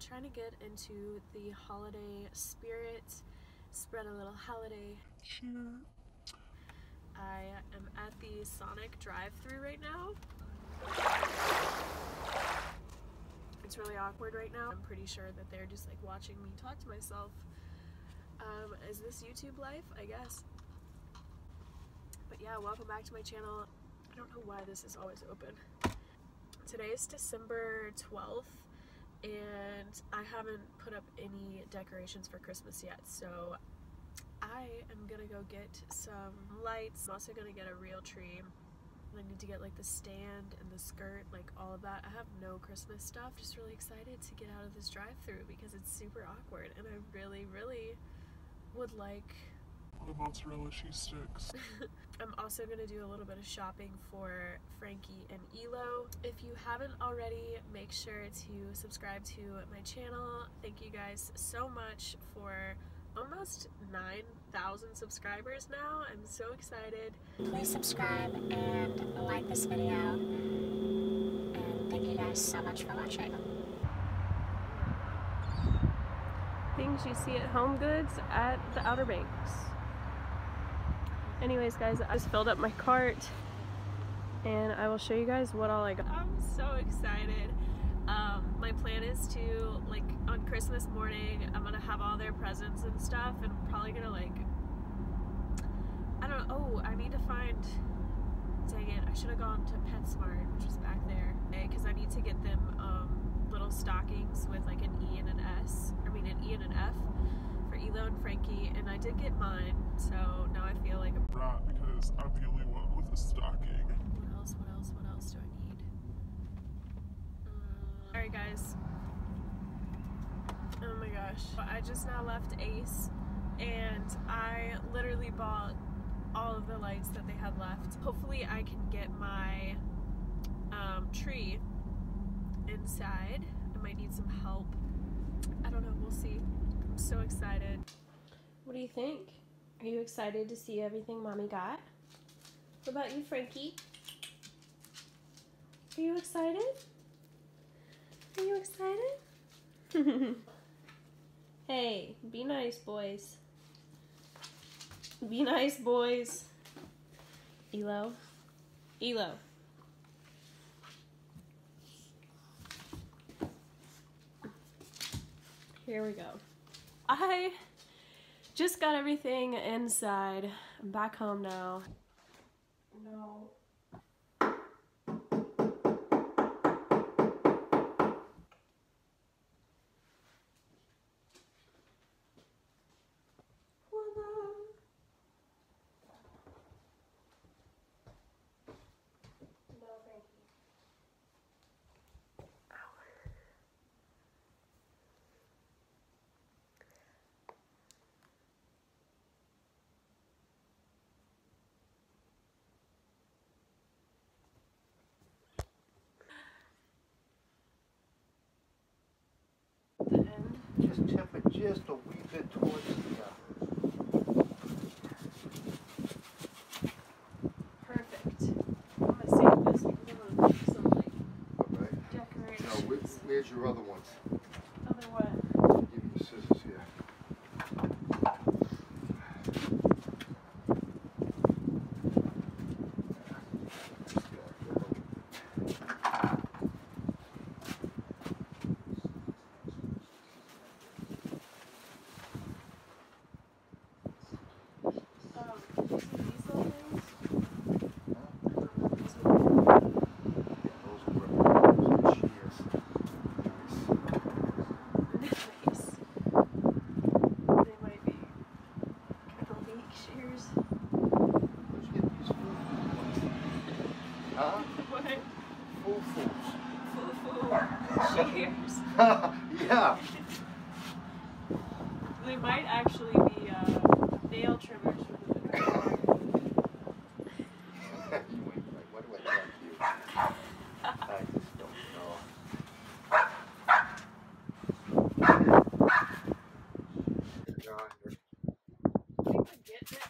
trying to get into the holiday spirit, spread a little holiday cheer. I am at the Sonic drive-through right now. It's really awkward right now. I'm pretty sure that they're just like watching me talk to myself. Um, is this YouTube life? I guess. But yeah, welcome back to my channel. I don't know why this is always open. Today is December 12th and I haven't put up any decorations for Christmas yet so I am gonna go get some lights. I'm also gonna get a real tree. I need to get like the stand and the skirt, like all of that. I have no Christmas stuff. Just really excited to get out of this drive through because it's super awkward and I really, really would like the mozzarella cheese sticks. I'm also going to do a little bit of shopping for Frankie and Elo. If you haven't already, make sure to subscribe to my channel. Thank you guys so much for almost 9,000 subscribers now. I'm so excited. Please subscribe and like this video. And thank you guys so much for watching. Things you see at Home Goods at the Outer Banks. Anyways guys, I just filled up my cart and I will show you guys what all I got. I'm so excited. Um, my plan is to, like, on Christmas morning, I'm gonna have all their presents and stuff, and I'm probably gonna, like, I don't know, oh, I need to find, dang it, I should have gone to PetSmart, which is back there, because I need to get them, um, little stockings with, like, an E and an S, I mean, an E and an F Elo and Frankie, and I did get mine, so now I feel like a brat because I'm the only one with a stocking. What else, what else, what else do I need? Alright guys. Oh my gosh. I just now left Ace and I literally bought all of the lights that they had left. Hopefully I can get my um, tree inside. I might need some help. I don't know, we'll see. So excited. What do you think? Are you excited to see everything mommy got? What about you, Frankie? Are you excited? Are you excited? hey, be nice, boys. Be nice, boys. Elo. Elo. Here we go. I just got everything inside. I'm back home now. No. It just a wee bit towards the, uh, Perfect. I'm gonna save this because I'm gonna put some like right? Now, where- where's your other ones? Other what? I'll give you the scissors here. Um, these are these little things. Those are where- those are shears. Nice. They might be kind of weak shears. Where'd you get these full ones? Huh? What? Full fools. Foo-foo shears. yeah. They might actually be uh, nail trimmers for the dog. you ain't right. What do I tell you? I just don't know. John, you're I think I'm getting it.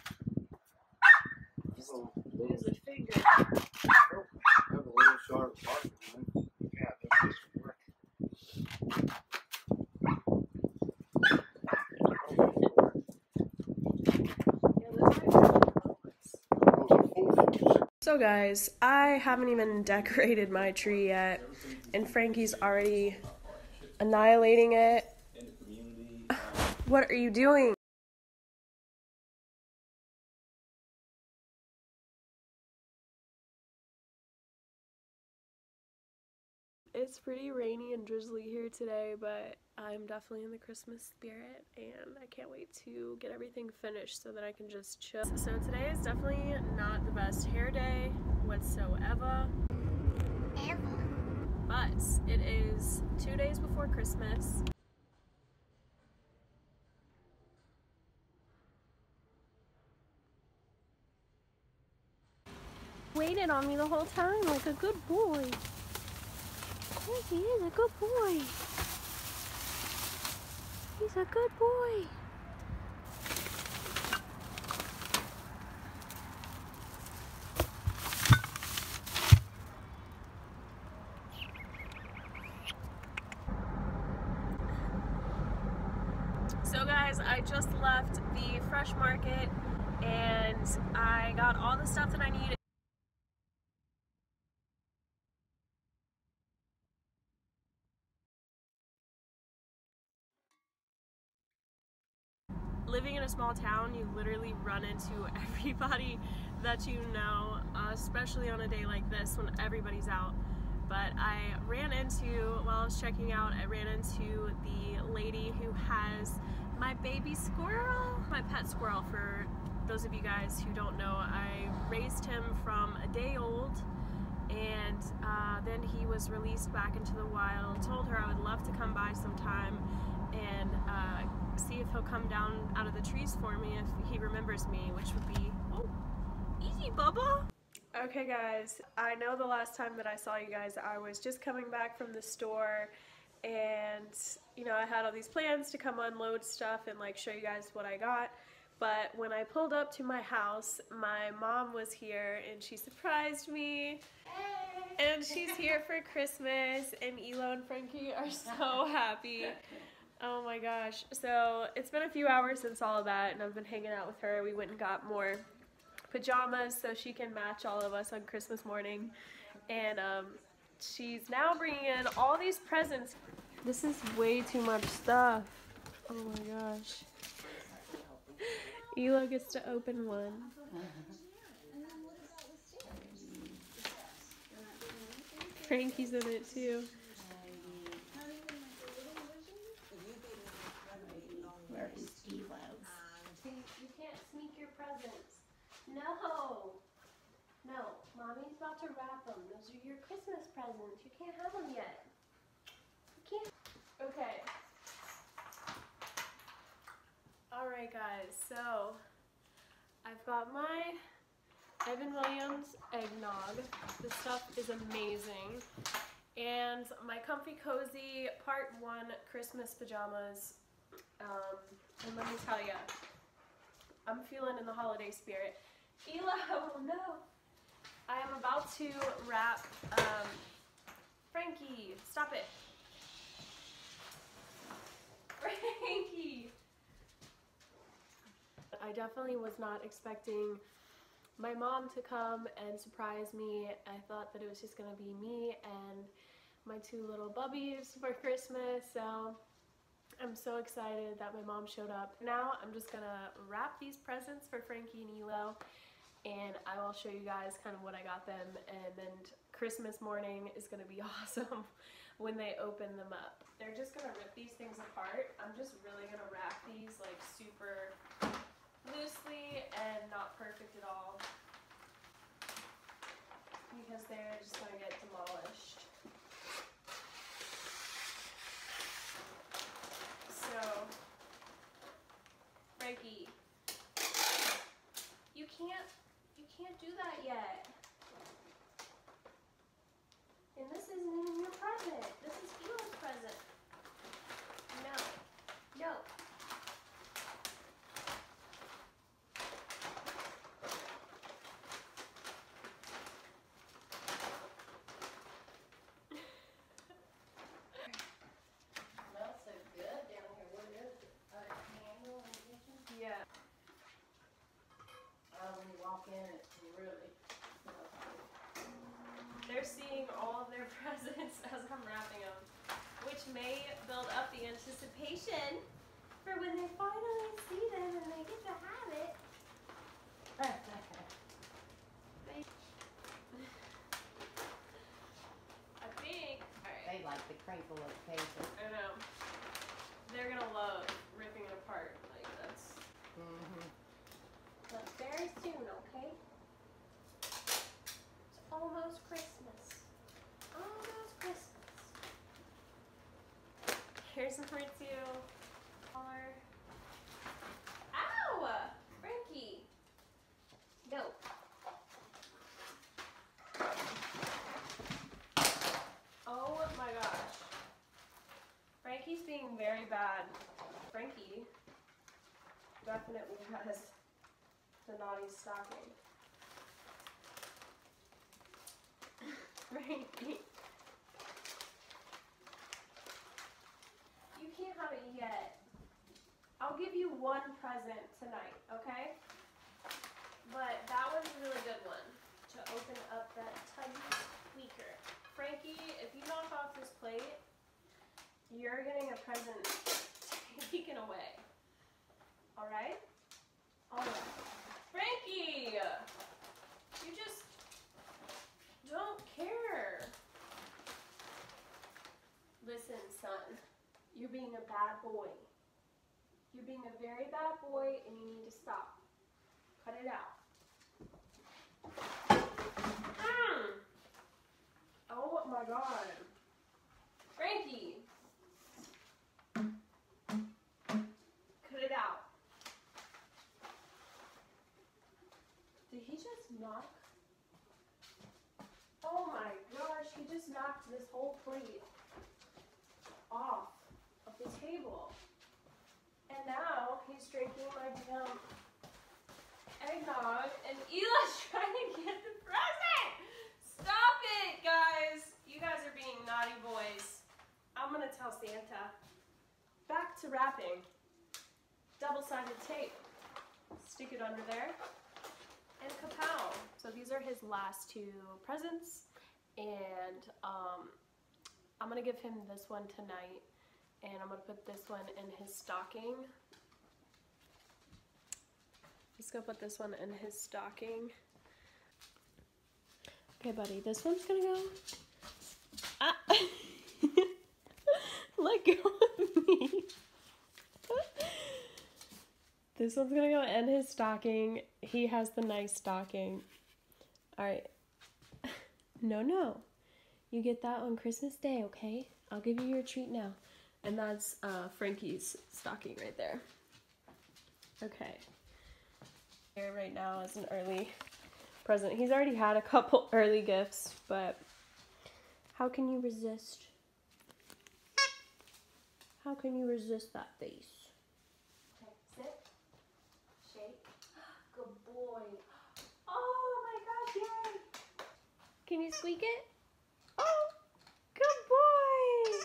a little, Use little, a finger. have a little sharp part, man. Yeah, that just work. So, guys, I haven't even decorated my tree yet, and Frankie's already annihilating it. What are you doing? It's pretty rainy and drizzly here today, but I'm definitely in the Christmas spirit and I can't wait to get everything finished so that I can just chill. So today is definitely not the best hair day whatsoever, Ever. but it is two days before Christmas. Waited on me the whole time like a good boy. He is a good boy. He's a good boy. So guys, I just left the fresh market and I got all the stuff that I need town, you literally run into everybody that you know, uh, especially on a day like this when everybody's out. But I ran into, while I was checking out, I ran into the lady who has my baby squirrel, my pet squirrel. For those of you guys who don't know, I raised him from a day old and uh, then he was released back into the wild. Told her I would love to come by sometime and uh, see if he'll come down out of the trees for me if he remembers me, which would be oh, easy, Bubba. Okay, guys, I know the last time that I saw you guys, I was just coming back from the store, and you know I had all these plans to come unload stuff and like show you guys what I got. But when I pulled up to my house, my mom was here and she surprised me. And she's here for Christmas, and Elo and Frankie are so happy. Oh my gosh. So it's been a few hours since all of that, and I've been hanging out with her. We went and got more pajamas so she can match all of us on Christmas morning. And um, she's now bringing in all these presents. This is way too much stuff. Oh my gosh. Elo gets to open one. Frankie's in it too. Where is Elo? You can't sneak your presents. No. No. Mommy's about to wrap them. Those are your Christmas presents. You can't have them yet. You can't. Okay. Alright, guys. So, I've got my Evan Williams eggnog. This stuff is amazing. And my Comfy Cozy Part 1 Christmas pajamas. Um, and let me tell you, I'm feeling in the holiday spirit. Elo, no. I am about to wrap, um, Frankie, stop it. Frankie. I definitely was not expecting my mom to come and surprise me. I thought that it was just gonna be me and my two little bubbies for Christmas, so I'm so excited that my mom showed up. Now I'm just gonna wrap these presents for Frankie and Elo and I will show you guys kind of what I got them and then Christmas morning is gonna be awesome when they open them up. They're just gonna rip these things apart. I'm just really gonna wrap these like super loosely and not perfect at all because they're just gonna get demolished. So, Frankie, you can't, can't do that yet. And this isn't even your present. This is Elo's present. No, no. Smells so good down here. What is it? A candle in the kitchen? Yeah. Oh, when you walk in, it's really smells They're seeing all of their presents as I'm wrapping them, which may build up the anticipation for when they finally see them and they get to have it. I think. They like the crinkle of paper. I know. They're gonna love ripping it apart. Like that's Mm-hmm. but very soon, okay? It's almost Christmas. Almost Christmas. Number two. Collar. Ow! Frankie! No. Oh my gosh. Frankie's being very bad. Frankie definitely has the naughty stocking. Frankie. You can't have yet. I'll give you one present tonight, okay? But that one's a really good one to open up that tiny squeaker. Frankie, if you knock off this plate, you're getting a present taken away. Alright? Alright. Frankie! You just don't care. Listen, son. You're being a bad boy. You're being a very bad boy and you need to stop. Cut it out. Mm. Oh my god. Frankie! Cut it out. Did he just knock? Oh my gosh, he just knocked this whole plate off of the table. And now he's drinking my damn eggnog and Eli's trying to get the present! Stop it, guys! You guys are being naughty boys. I'm gonna tell Santa. Back to wrapping. Double-sided tape. Stick it under there. And kapow. So these are two presents. And um, I'm gonna give him this one tonight. And I'm gonna put this one in his stocking. Just gonna put this one in his stocking. Okay, buddy, this one's gonna go. Ah! Let go of me. this one's gonna go in his stocking. He has the nice stocking. Alright. No, no. You get that on Christmas Day, okay? I'll give you your treat now. And that's uh, Frankie's stocking right there. Okay. Here right now is an early present. He's already had a couple early gifts, but how can you resist? How can you resist that face? Okay, sit. Shake. Good boy. Oh my gosh, yay! Can you squeak it? Oh, good boy!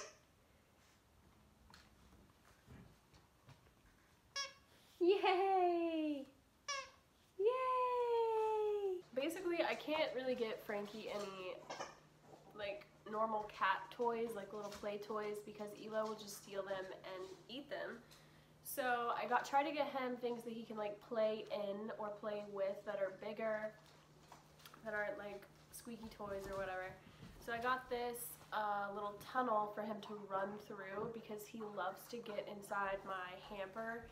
Yay! Yay! Basically, I can't really get Frankie any like normal cat toys, like little play toys, because Elo will just steal them and eat them. So I got try to get him things that he can like play in or play with that are bigger, that aren't like squeaky toys or whatever. So I got this uh, little tunnel for him to run through because he loves to get inside my hamper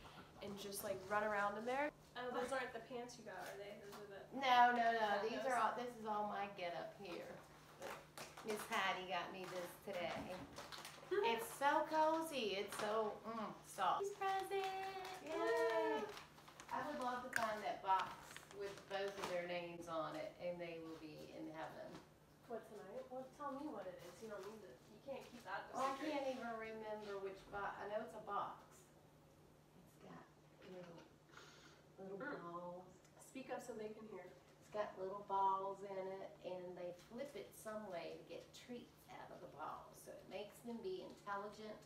and just like run around in there. Oh, those aren't the pants you got, are they? Those are the. No, no, no, these are all, this is all my getup here. Miss Hattie got me this today. It's so cozy, it's so, mm, soft. present! Yay! I would love to find that box with both of their names on it, and they will be in heaven. What tonight? Well, tell me what it is. You don't need to. You can't keep that. a Well, I secret. can't even remember which box, I know it's a box. It's got little, little Mm. balls. Speak up so they can hear. It's got little balls in it, and they flip it some way to get treats out of the balls. So it makes them be intelligent,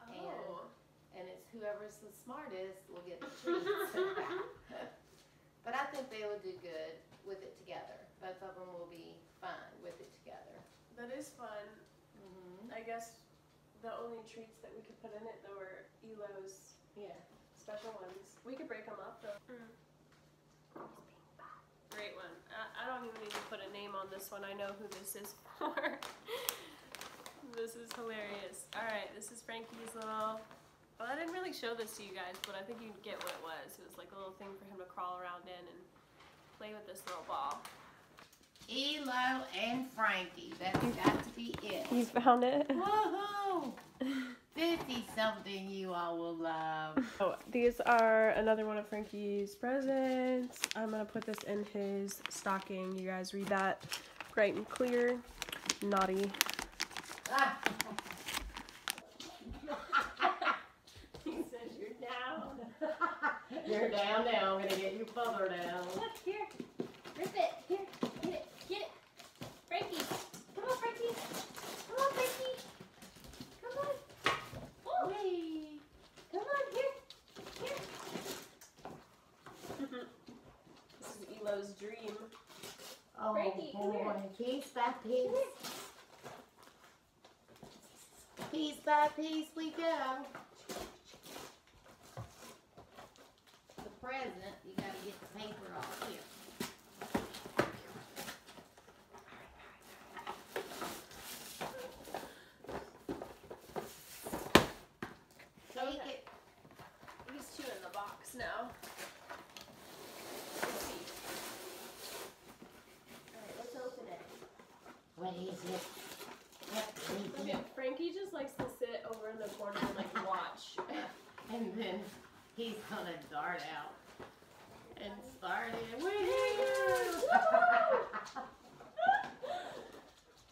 Oh. and it's whoever's the smartest will get the treats. but I think they would do good with it together. both of them will be fine with it together. That is fun. Mm-hmm. I guess the only treats that we could put in it though were Elo's Yeah. special ones. We could break them up though. Great one. I, I don't even need to put a name on this one. I know who this is for. this is hilarious. All right, this is Frankie's little. Well, I didn't really show this to you guys, but I think you get what it was. It was like a little thing for him to crawl around in and play with this little ball. Elo and Frankie. That's got to be it. You found it? Woohoo! 50 something you all will love. Oh, these are another one of Frankie's presents. I'm gonna put this in his stocking. You guys read that bright and clear. Naughty. he says you're down. You're down now. I'm gonna get you further down. Look, here. Rip it. Here. Get it. Get it. Frankie. Come on, Frankie. Come on, Frankie. Come on. Oh. Whee! Come on, here. Here. This is Elo's dream. Oh Frankie, come here. boy, piece by piece. Piece by piece we go. The present, you gotta get the paper off here. Take Okay. it. These two in the box now. Let's see. Alright, let's open it. What is it? What is Frankie just likes to sit over in the corner and like watch. And then he's gonna dart out and start it. Woohoo!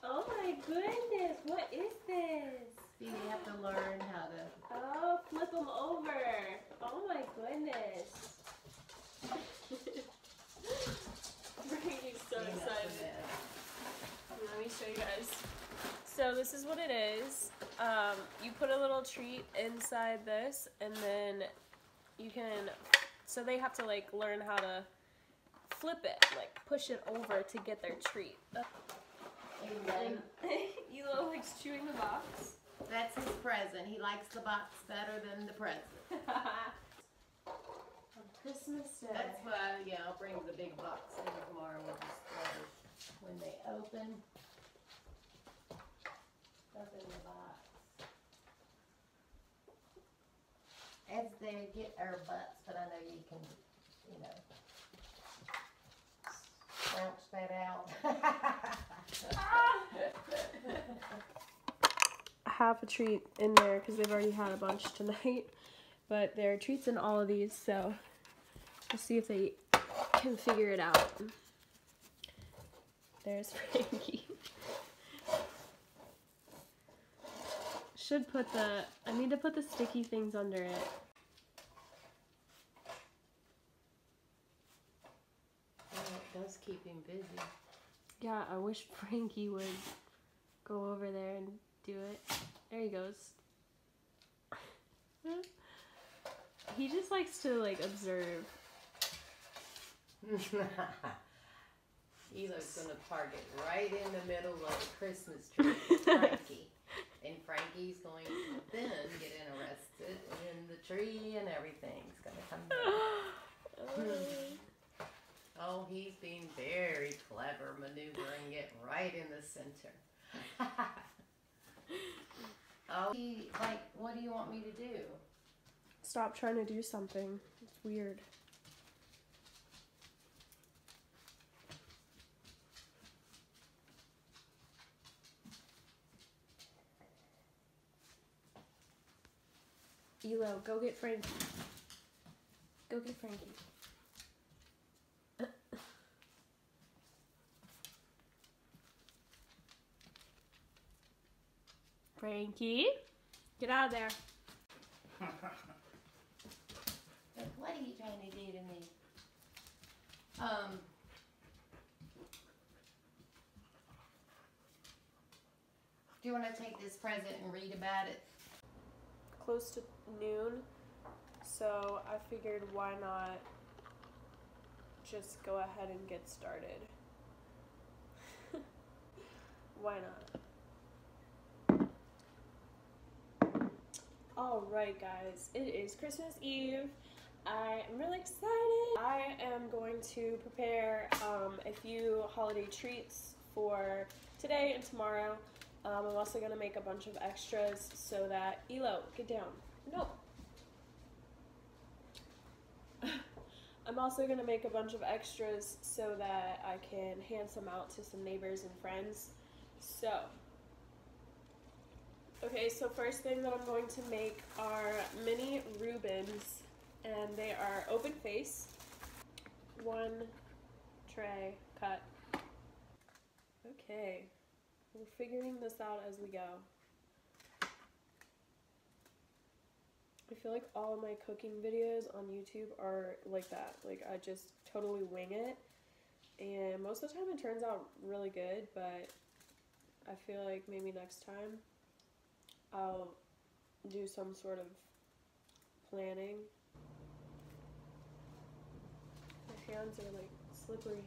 oh my goodness, what is this? you have to learn how to. Oh, flip them over. Oh my goodness. Frankie's so clean up excited. the mess. Let me show you guys. So this is what it is. Um, you put a little treat inside this, and then you can. So they have to like learn how to flip it, like push it over to get their treat. And Elo likes chewing the box. that's his present. He likes the box better than the present. On Christmas Day. That's why, yeah, I'll bring the big box in tomorrow. We'll just when they open the box. As they get our butts, but I know you can, you know, scrounge that out. half a treat in there because they've already had a bunch tonight. But there are treats in all of these, so we'll see if they can figure it out. There's Frankie. Should put the, I need to put the sticky things under it. Well, it does keep him busy. Yeah, I wish Frankie would go over there and do it. There he goes. he just likes to like observe. Elo's gonna park it right in the middle of the Christmas tree Frankie. And Frankie's going to then get interested in the tree and everything's gonna come down. Oh, he's being very clever maneuvering it right in the center. oh, he, like, what do you want me to do? Stop trying to do something. It's weird. Elo, go get Frankie. Go get Frankie. Frankie, get out of there. Like, what are you trying to do to me? Um. Do you want to take this present and read about it? close to noon, so I figured why not just go ahead and get started. Why not? Alright, guys, it is Christmas Eve. I am really excited. I am going to prepare um, a few holiday treats for today and tomorrow. Um, I'm also going to make a bunch of extras so that Elo, get down. No. I'm also going to make a bunch of extras so that I can hand some out to some neighbors and friends. So, okay, so first thing that I'm going to make are mini Reubens, and they are open face. One tray cut. Okay, we're figuring this out as we go. I feel like all of my cooking videos on YouTube are like that. Like I just totally wing it. And most of the time it turns out really good, but I feel like maybe next time I'll do some sort of planning. My hands are like slippery.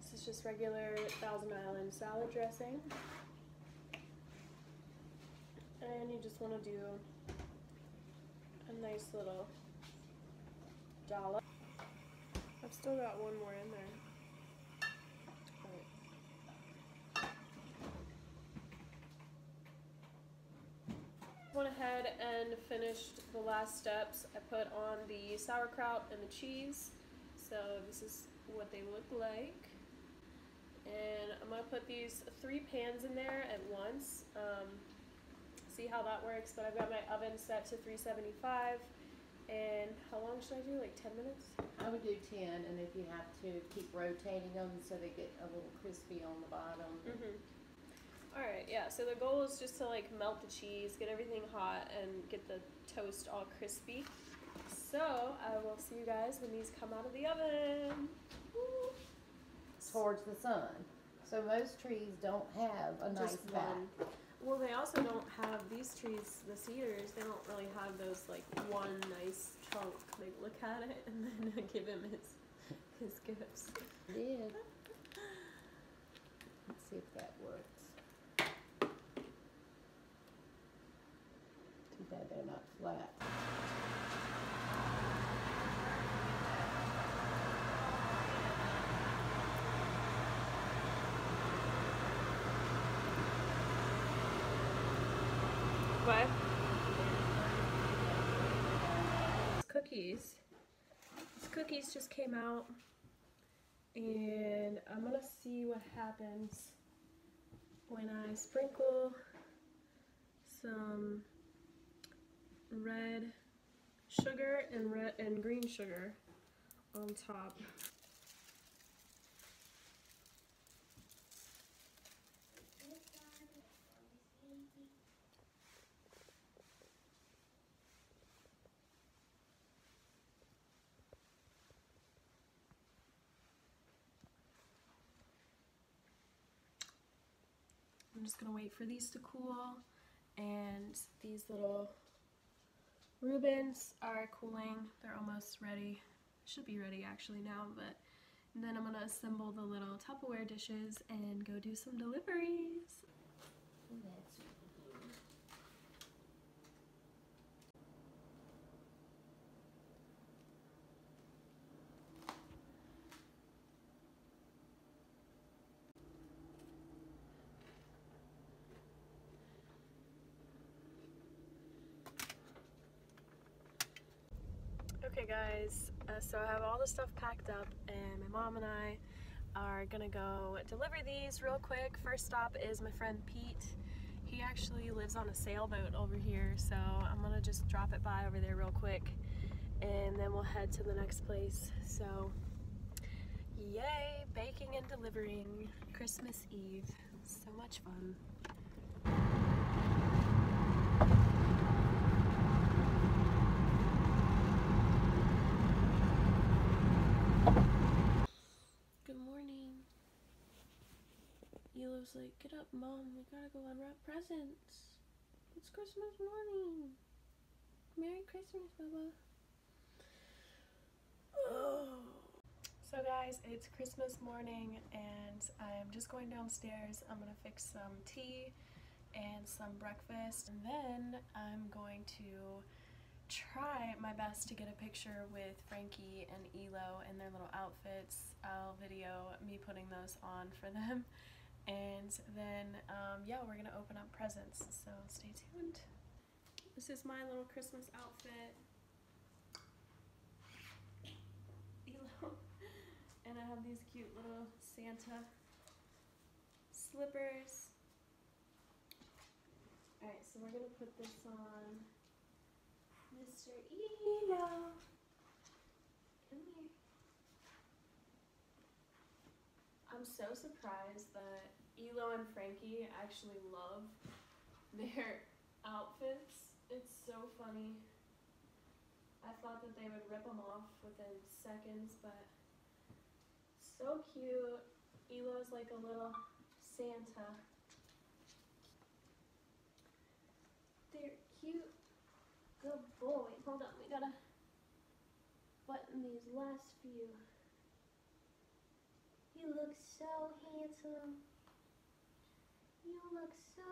This is just regular Thousand Island salad dressing. And you just want to do nice little dollop. I've still got one more in there. Went ahead and finished the last steps. I put on the sauerkraut and the cheese. So this is what they look like. And I'm gonna put these three pans in there at once. Um, see how that works. But I've got my oven set to 375. And how long should I do? Like 10 minutes? I would do ten, and if you have to, keep rotating them so they get a little crispy on the bottom. Mm-hmm. All right, yeah. So the goal is just to like melt the cheese, get everything hot, and get the toast all crispy. So I will see you guys when these come out of the oven. Woo. Towards the sun. So most trees don't have a nice back. Well, they also don't have these trees, the cedars. They don't really have those like one nice trunk. They look at it and then give him his his gifts. Did. Let's see if that works. Too bad they're not flat. What? It's cookies. These cookies just came out, and I'm gonna see what happens when I sprinkle some red sugar and red and green sugar on top. Just gonna wait for these to cool and these little Reubens are cooling. They're almost ready. Should be ready actually now, but and then I'm gonna assemble the little Tupperware dishes and go do some deliveries. Okay guys, uh, so I have all the stuff packed up and my mom and I are gonna go deliver these real quick. First stop is my friend Pete. He actually lives on a sailboat over here, so I'm gonna just drop it by over there real quick and then we'll head to the next place. So, yay, baking and delivering Christmas Eve. So much fun. Good morning. Elo's like, get up, mom. We gotta go unwrap presents. It's Christmas morning. Merry Christmas, Bubba. Oh. So, guys. guys, it's Christmas morning and I'm just going downstairs. I'm gonna fix some tea and some breakfast and then I'm going to try my best to get a picture with Frankie and Elo in their little outfits. I'll video me putting those on for them and then um, yeah we're gonna open up presents so stay tuned. This is my little Christmas outfit. Elo. And I have these cute little Santa slippers. Alright, so we're gonna put this on Mr. Elo. Come here. I'm so surprised that Elo and Frankie actually love their outfits. It's so funny. I thought that they would rip them off within seconds, but so cute. Elo's like a little Santa. They're cute. Good boy. Hold on, we gotta button these last few. You look so handsome. You look so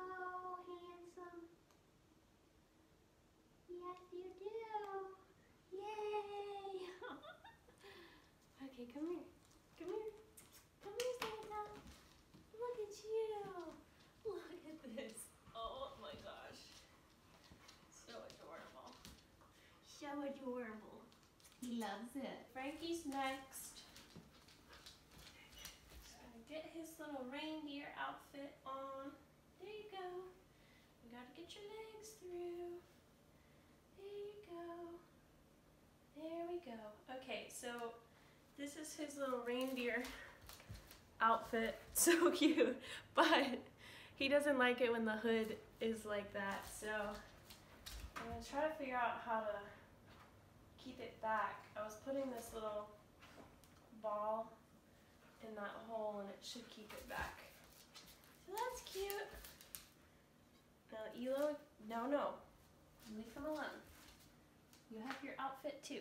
handsome. Yes, you do. Yay! okay, come here. Come here. Come here, Santa. Look at you. Look at this. Oh my gosh. So adorable. So adorable. He loves it. Frankie's next. Get his little reindeer outfit on. Go. You gotta get your legs through. There you go. There we go. Okay, so this is his little reindeer outfit. So cute. But he doesn't like it when the hood is like that. So I'm gonna try to figure out how to keep it back. I was putting this little ball in that hole and it should keep it back. So that's cute. Now Elo, no, no, leave him alone. You have your outfit too,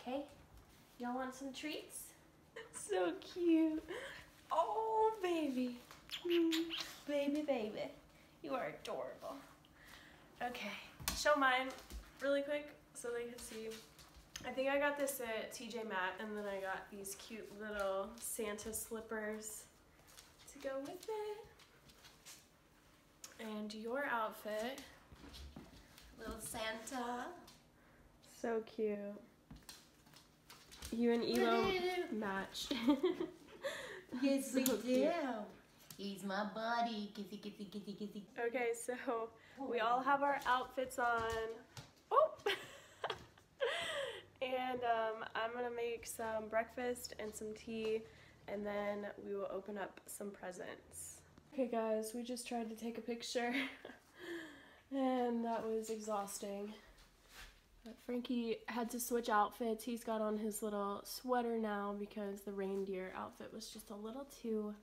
okay? Y'all want some treats? So cute. Oh, baby. Baby, baby. You are adorable. Okay, show mine really quick so they can see. I think I got this at TJ Maxx and then I got these cute little Santa slippers to go with it. And your outfit, little Santa. So cute. You and Elo match. Yes, we do. cute. He's my buddy. Kissy, kissy, kissy, kissy. Okay, so we all have our outfits on. Oh! and um, I'm gonna make some breakfast and some tea, and then we will open up some presents. Okay, guys, we just tried to take a picture, and that was exhausting. But Frankie had to switch outfits. He's got on his little sweater now because the reindeer outfit was just a little too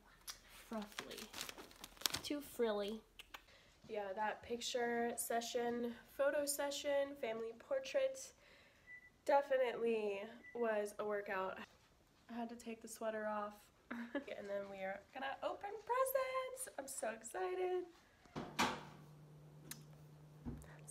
fruffly. Too frilly. Yeah, that picture session, photo session, family portrait definitely was a workout. I had to take the sweater off. and then we are gonna open presents. I'm so excited.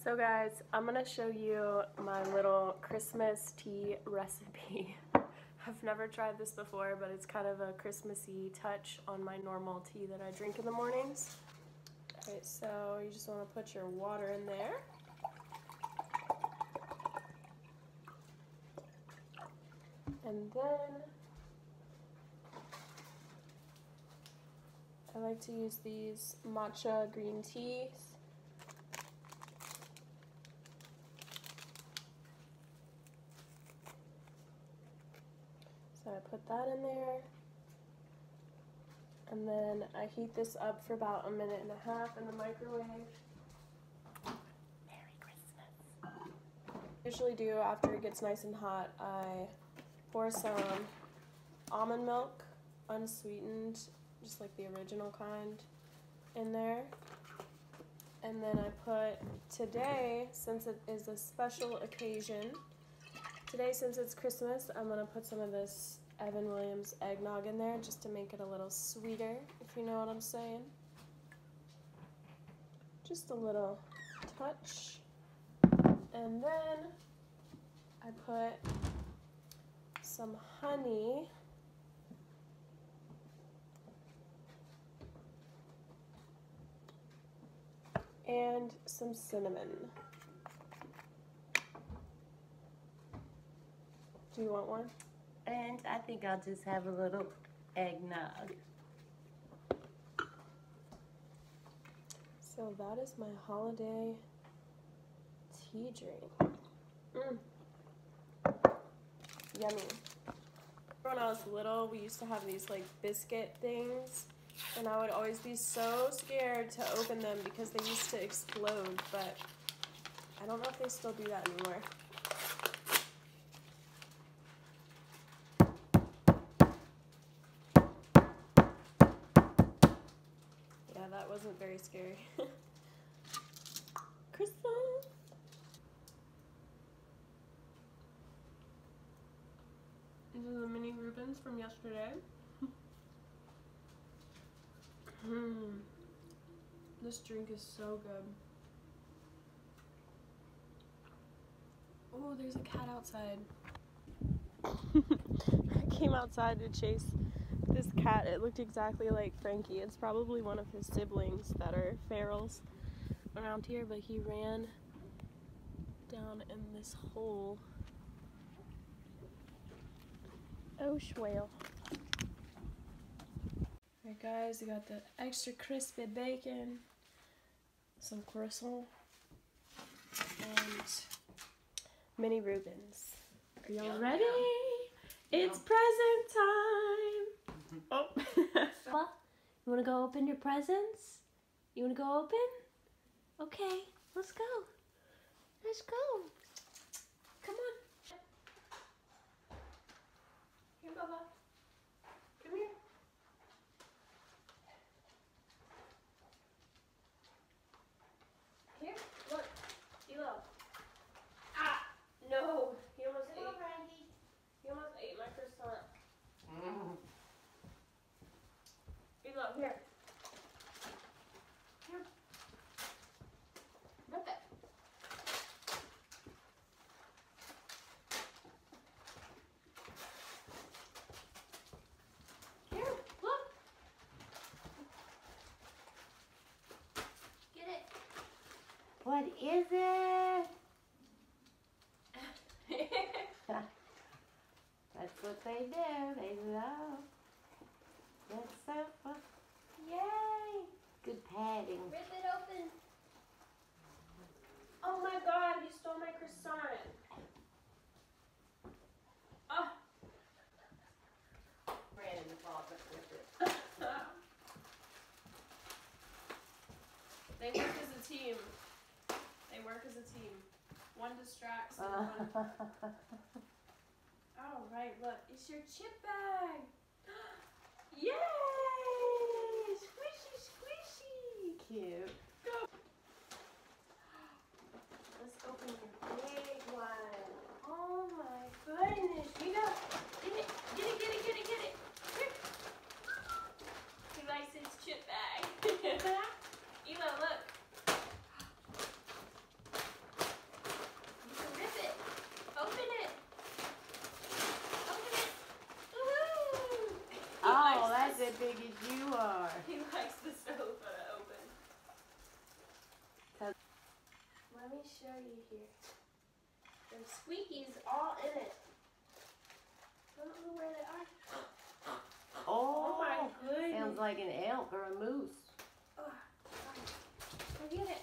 So guys, I'm gonna show you my little Christmas tea recipe. I've never tried this before, but it's kind of a Christmassy touch on my normal tea that I drink in the mornings. So you just want to put your water in there. And then I like to use these matcha green teas. So I put that in there. And then I heat this up for about a minute and a half in the microwave. Merry Christmas. Usually do after it gets nice and hot, I pour some almond milk, unsweetened, just like the original kind, in there. And then I put today, since it is a special occasion, today since it's Christmas, I'm gonna put some of this Evan Williams eggnog in there just to make it a little sweeter, if you know what I'm saying. Just a little touch. And then I put some honey. And some cinnamon. Do you want one? And I think I'll just have a little eggnog. So that is my holiday tea drink. Mm. Yummy. When I was little, we used to have these like biscuit things, and I would always be so scared to open them because they used to explode, but I don't know if they still do that anymore. Yeah, that wasn't very scary. Christmas. These are the mini Reubens from yesterday. Hmm. This drink is so good. Oh, there's a cat outside. I came outside to chase this cat. It looked exactly like Frankie. It's probably one of his siblings that are ferals around here, but he ran down in this hole. Oh, whale. Alright, guys, I got the extra crispy bacon, some croissant, and mini Reubens. Are y'all ready? yum. It's present time! Mm-hmm. Oh. What? You want to go open your presents? You want to go open? Okay, let's go. Let's go. Come on. Here, Bubba. Come here. Here, look. Elo. Ah, no. He almost ate. He almost ate my croissant. Elo, here. Here. Rip it. Here, look. Get it. What is it? That's what they do. They love. That's so fun. Yay! Good padding. Rip it open. oh my god, you stole my croissant. Oh. Ran in the closet with it. they work as a team. They work as a team. One distracts and uh. one. All right, look, it's your chip bag. Yay! Squishy, squishy. Cute. Go. Let's open your big one. Oh my goodness. You know, get it, get it, get it, get it, get it. Here. He likes his chip bag. Elo, look. You can rip it. Open it. Open it. Woohoo! He Oh, likes that's as big as you are. He likes the sofa to open. So- Let me show you here. Them squeakies all in it. I don't know where they are. Oh, oh my goodness. Sounds like an elk or a moose. Ugh, Forget it.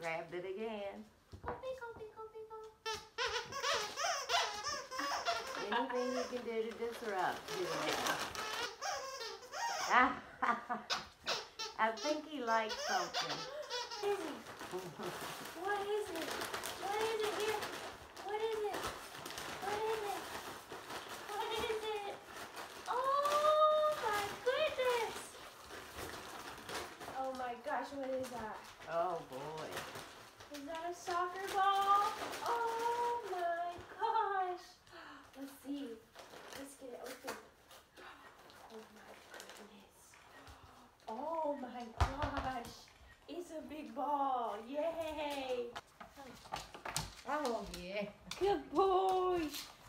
Grabbed it again. Anything you can do to disrupt. I think he likes something. What is it? What is it here? What is it? What is it? What is it? Oh my goodness! Oh my gosh, what is that? oh boy. Is that a soccer ball? Oh my gosh! Let's see. Let's get it open. Oh my goodness. Oh my gosh. It's a big ball. Yay! Oh yeah. Good boy.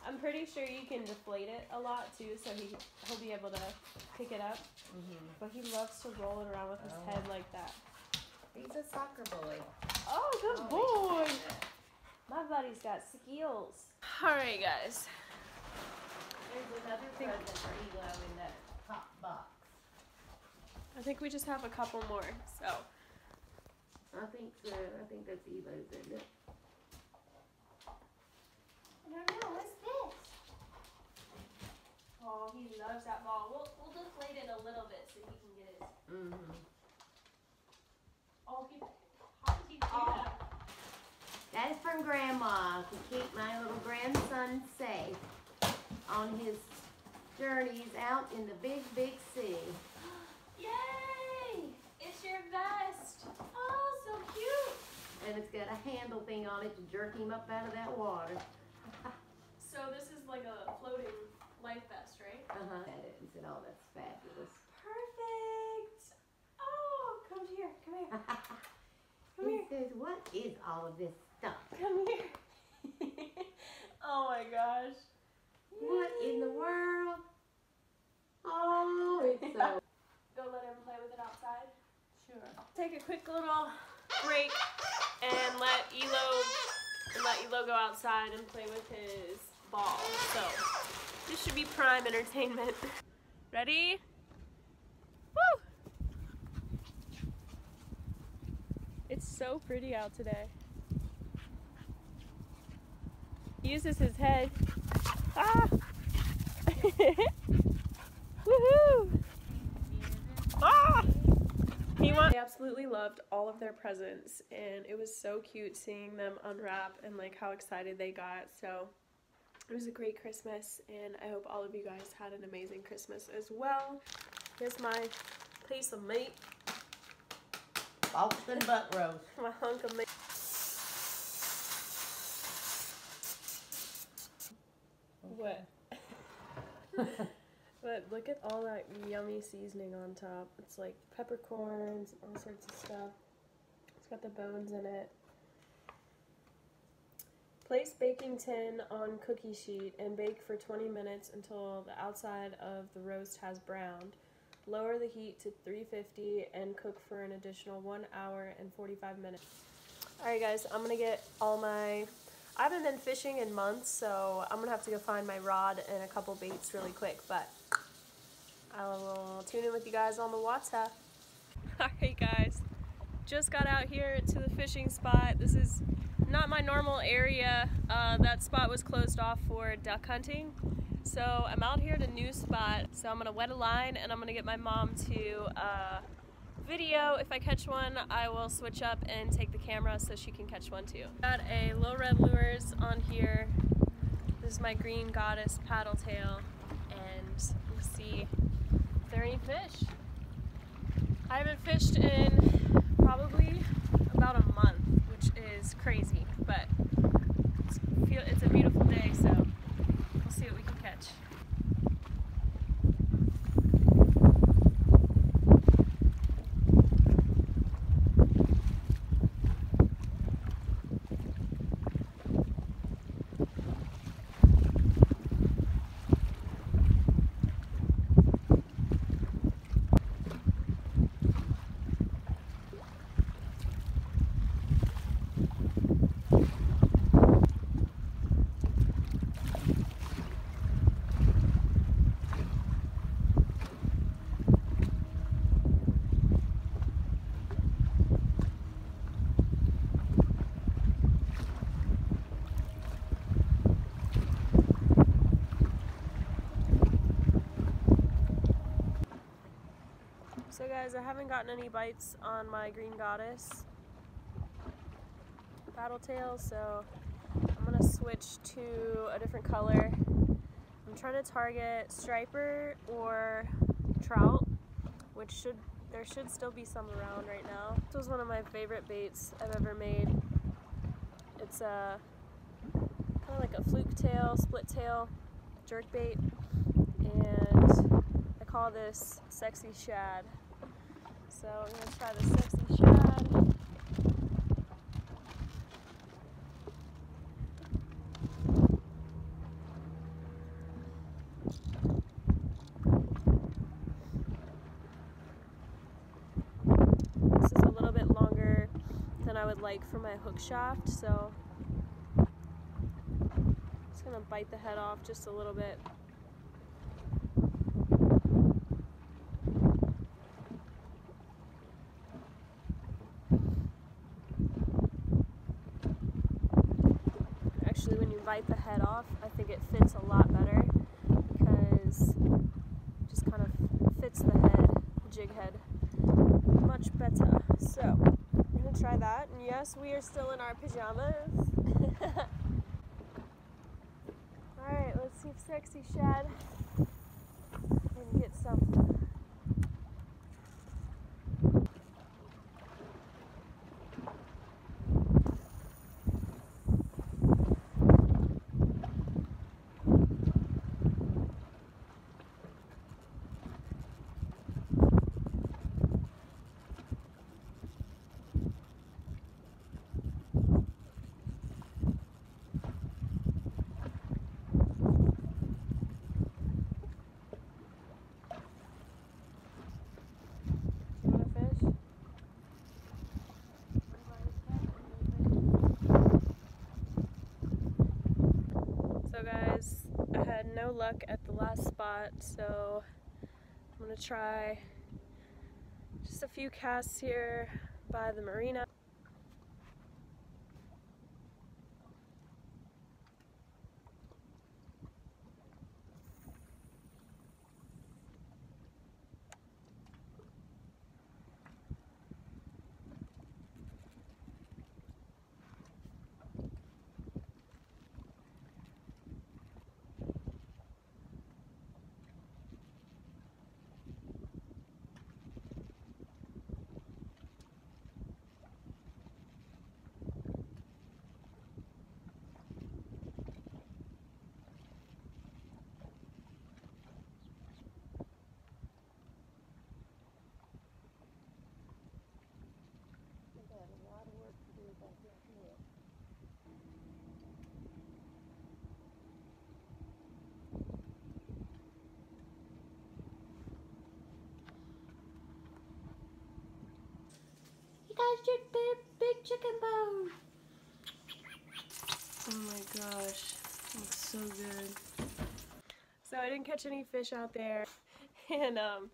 I'm pretty sure you can deflate it a lot too, so he he'll be able to pick it up. hmm But he loves to roll it around with his Oh. head like that. He's a soccer boy. Oh, good boy. My buddy's got skills. All right, guys. There's another Think- present for Elo in that top box. I think we just have a couple more. So I think so. I think that's Elo's, isn't it? I don't know. What's this? Oh, he loves that ball. We'll we'll deflate it a little bit so he can get his. Mm-hmm. Oh, he. How did he do that? That is from Grandma to keep my little grandson safe on his journeys out in the big, big sea. Yay! It's your vest. Oh, so cute. And it's got a handle thing on it to jerk him up out of that water. So this is like a floating life vest, right? Uh-huh. And said, oh, that's fabulous. Perfect. Oh, come here. Come here. Come he here. says, what is all of this stuff? Come here. oh my gosh. What in the world? Oh, it's so... Go let him play with it outside. Sure. Take a quick little break and let Elo and let Elo go outside and play with his ball. So this should be prime entertainment. Ready? Woo! It's so pretty out today. He uses his head. Ah! Woohoo! He want- they absolutely loved all of their presents and it was so cute seeing them unwrap and like how excited they got. So it was a great Christmas and I hope all of you guys had an amazing Christmas as well. Here's my piece of meat, Boston butt roast. my hunk of meat. What? Look at all that yummy seasoning on top. It's like peppercorns, all sorts of stuff. It's got the bones in it. Place baking tin on cookie sheet and bake for 20 minutes until the outside of the roast has browned. Lower the heat to 350 and cook for an additional 1 hour and 45 minutes. Alright guys, I'm gonna get all my I haven't been fishing in months, so I'm gonna have to go find my rod and a couple baits really quick, but I will tune in with you guys on the WhatsApp. Alright guys, just got out here to the fishing spot. This is not my normal area. Uh, that spot was closed off for duck hunting. So I'm out here at a new spot. So I'm gonna wet a line and I'm gonna get my mom to uh, video. If I catch one, I will switch up and take the camera so she can catch one too. Got a Little Red Lures on here. This is my green goddess paddle tail and we'll see there any fish. I haven't fished in probably about a month, which is crazy, but it's, it's a beautiful day, so we'll see what we can catch. Guys, I haven't gotten any bites on my green goddess paddle tail, so I'm gonna switch to a different color. I'm trying to target striper or trout, which should there should still be some around right now. This was one of my favorite baits I've ever made. It's a kind of like a fluke tail, split tail jerk bait, and I call this sexy shad. So I'm gonna try the sexy shad. This is a little bit longer than I would like for my hook shaft, so I'm just gonna bite the head off just a little bit. Actually, when you bite the head off, I think it fits a lot better because it just kind of fits the head, jig head, much better. So, I'm gonna try that. And yes, we are still in our pajamas. Alright, let's see if Sexy Shad can get something. You want to fish? So guys, I had no luck at the last spot, so I'm gonna try just a few casts here by the marina. Your big, big chicken bone. Oh my gosh, looks so good. So I didn't catch any fish out there, and um,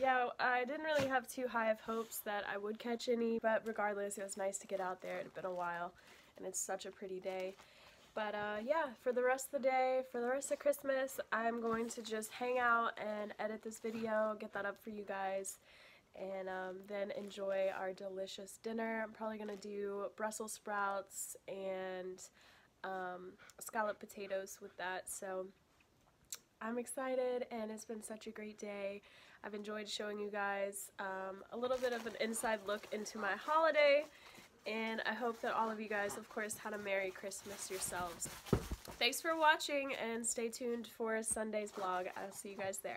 yeah, I didn't really have too high of hopes that I would catch any, but regardless, it was nice to get out there. It had been a while, and it's such a pretty day. But uh, yeah, for the rest of the day, for the rest of Christmas, I'm going to just hang out and edit this video, get that up for you guys, and um, then enjoy our delicious dinner. I'm probably going to do Brussels sprouts and um, scalloped potatoes with that, so I'm excited and it's been such a great day. I've enjoyed showing you guys um, a little bit of an inside look into my holiday and I hope that all of you guys, of course, had a Merry Christmas yourselves. Thanks for watching and stay tuned for Sunday's vlog. I'll see you guys there.